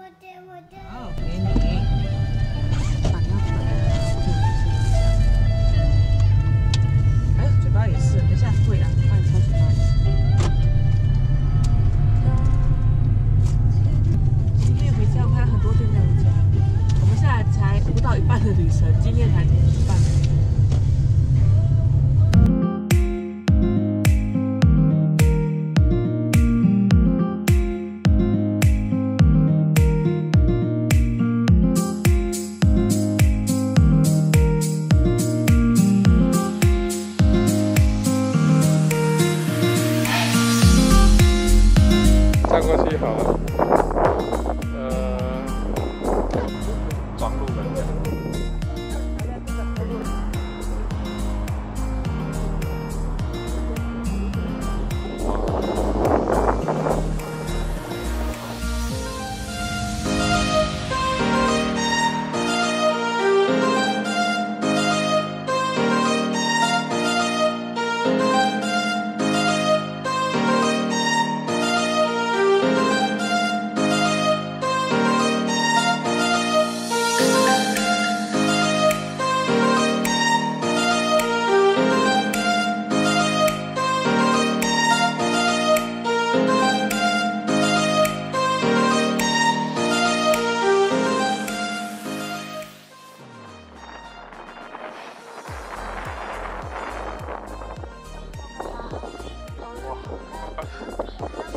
我的我的。好，给你。把那个哎，嘴巴也是，等下会啊，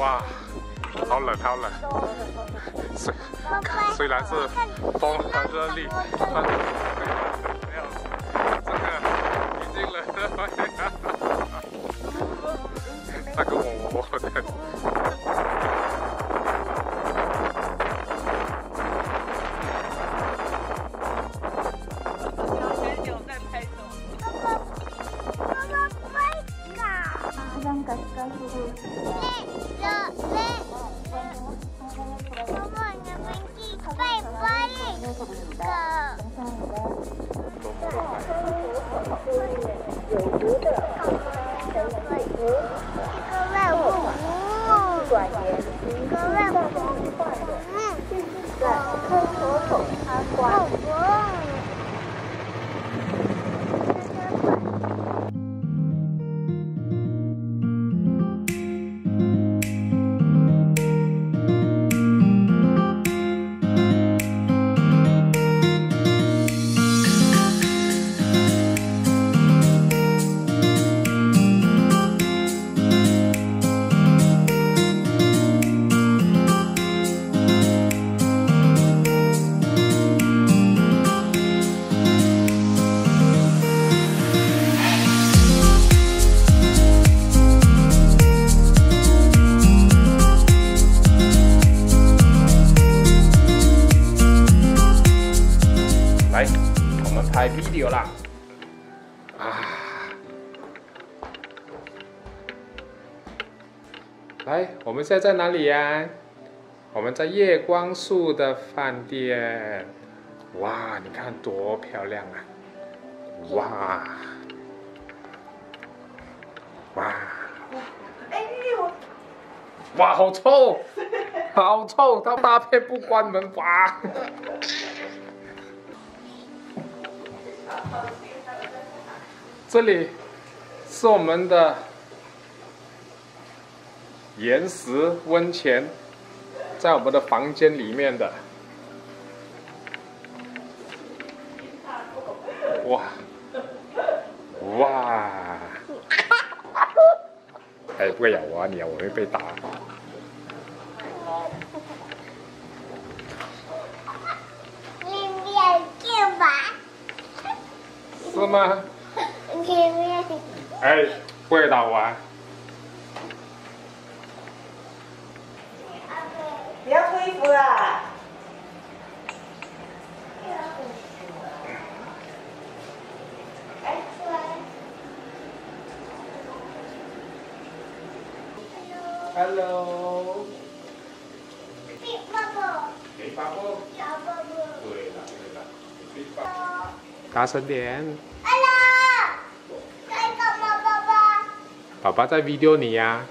哇，好冷，好冷。虽虽然是风很热烈，但来，video 啦！啊，来，我们现在在哪里呀、我们在夜光树的饭店。哇，你看多漂亮啊！哇，哇，哇，好臭，好臭！他大便不关门，哇！这里是我们的岩石温泉，在我们的房间里面的。哇哇！哎，不要咬我啊！你咬我会被打。是吗？哎，不会打我啊！你要脱衣服啦！哎，出来。Hello，给爸爸。对了对了，给爸爸。大声点，爸爸在 video 你呀、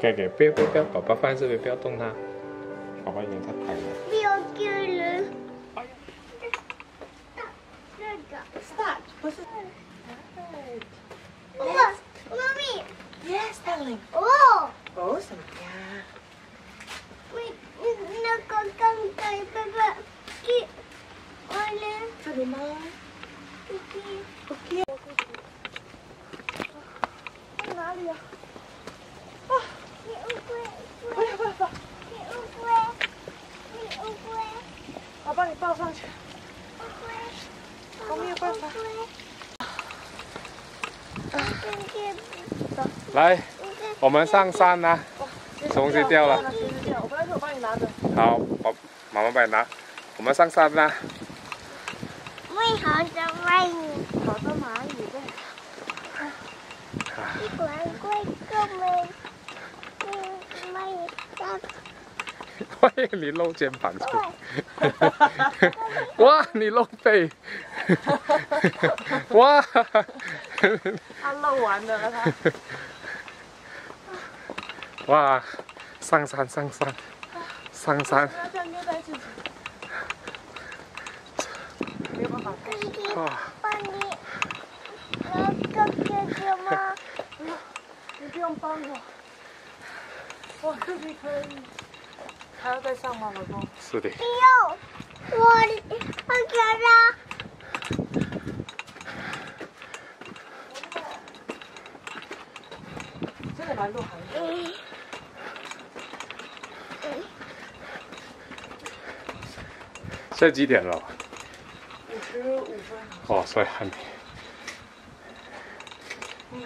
给给不要不要不要，宝宝放在这边，不要动它。来，我们上山啦。东西掉了。东西掉，我本来说我帮你拿着。好，我妈妈帮你拿。我们上山啦。为好的蚂蚁，好多蚂蚁在。一管龟哥们，嗯，蚂蚁大欢迎你露肩膀出来。哇，你露背。哇。他漏完了他。哇，上山上山上山。不要这样虐待自己。没有办法。弟弟哇，帮你那个哥哥吗？你不用帮我。我可以可以。还要再上吗，老公？是的。不用，我我觉得。真的蛮多寒的。现在几点了？五十五分。哦，所以还没。你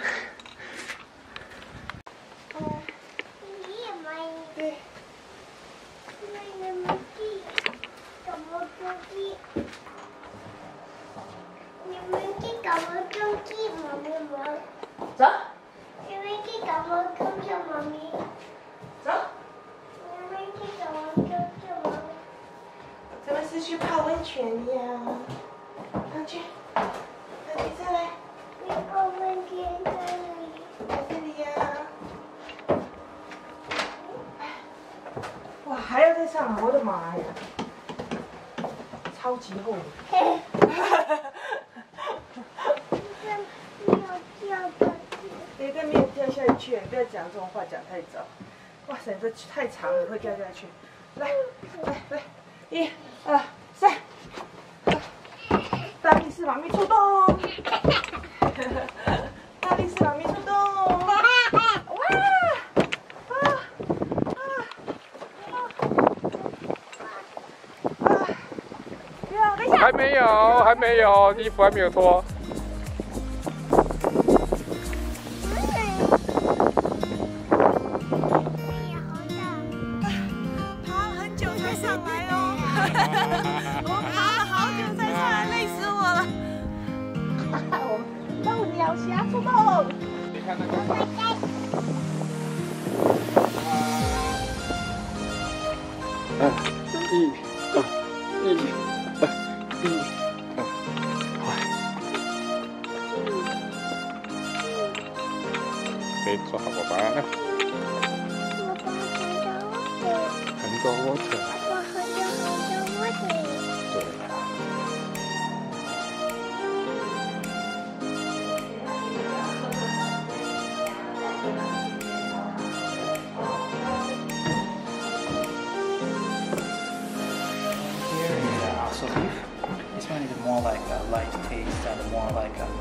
也蚂蚁，对。那个蚂蚁怎么攻击？你们去怎么攻击妈咪吗？走你们去怎么攻击妈咪？走。你们去怎么攻击妈咪？咱们是去泡温泉呀。上去。上去再来。你个问题在哪里？在这里呀。哇，哇还要再上！我的妈呀！超级厚。嘿，没有跳的。别跟没有掉下去，不要讲这种话讲太早。哇塞，这太长了，会掉下去。来，来，来，一、二、三。大力士妈咪出动！大力士妈咪出动！哇！啊！啊！啊！不要，等一下。还没有，还没有，衣服还没有脱。出动！一、二、一、爸、一、二，好。可以做好宝宝。很多火车。很多。我好。对。sounded more like a